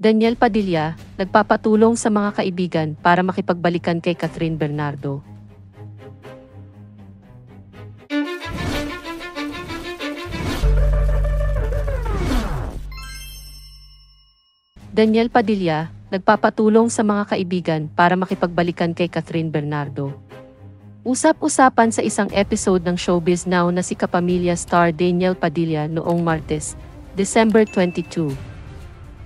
Daniel Padilla, nagpapatulong sa mga kaibigan para makipagbalikan kay Catherine Bernardo. Daniel Padilla, nagpapatulong sa mga kaibigan para makipagbalikan kay Catherine Bernardo. Usap-usapan sa isang episode ng Showbiz Now na si kapamilya star Daniel Padilla noong Martes, December 22.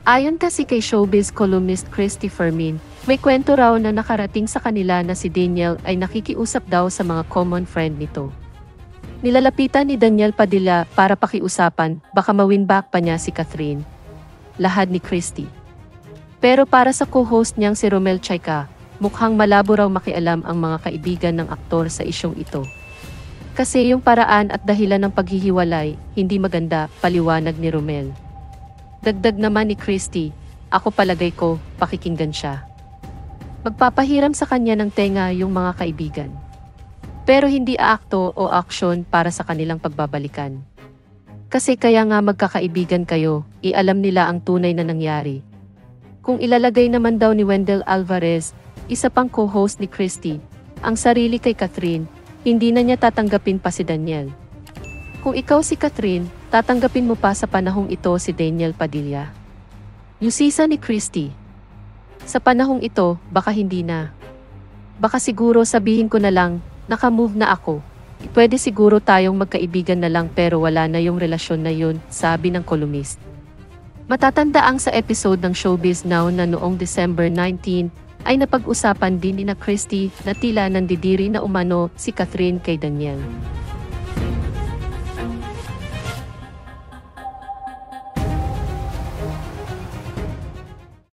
Ayon kasi kay showbiz columnist Christy Fermin, may kwento raw na nakarating sa kanila na si Daniel ay nakikiusap daw sa mga common friend nito. Nilalapitan ni Daniel Padilla para pakiusapan, baka mawin back pa niya si Catherine. Lahad ni Christy. Pero para sa co-host niyang si Romel Chaika, mukhang malabo raw makialam ang mga kaibigan ng aktor sa isyong ito. Kasi yung paraan at dahilan ng paghihiwalay, hindi maganda, paliwanag ni Romel. Dagdag naman ni Christy, ako palagay ko, pakikinggan siya. Magpapahiram sa kanya ng tenga yung mga kaibigan. Pero hindi aakto o aksyon para sa kanilang pagbabalikan. Kasi kaya nga magkakaibigan kayo, ialam nila ang tunay na nangyari. Kung ilalagay naman daw ni Wendell Alvarez, isa pang co-host ni Christy, ang sarili kay Catherine, hindi na niya tatanggapin pa si Daniel. Kung ikaw si Catherine, tatanggapin mo pa sa panahong ito si Daniel Padilla. Yusisa ni Christy. Sa panahong ito, baka hindi na. Baka siguro sabihin ko na lang, nakamove na ako. Pwede siguro tayong magkaibigan na lang pero wala na yung relasyon na yun, sabi ng columnist. Matatandaang sa episode ng Showbiz Now na noong December 19, ay napag-usapan din ni na Christy na tila nandidiri na umano si Catherine kay Daniel. thank you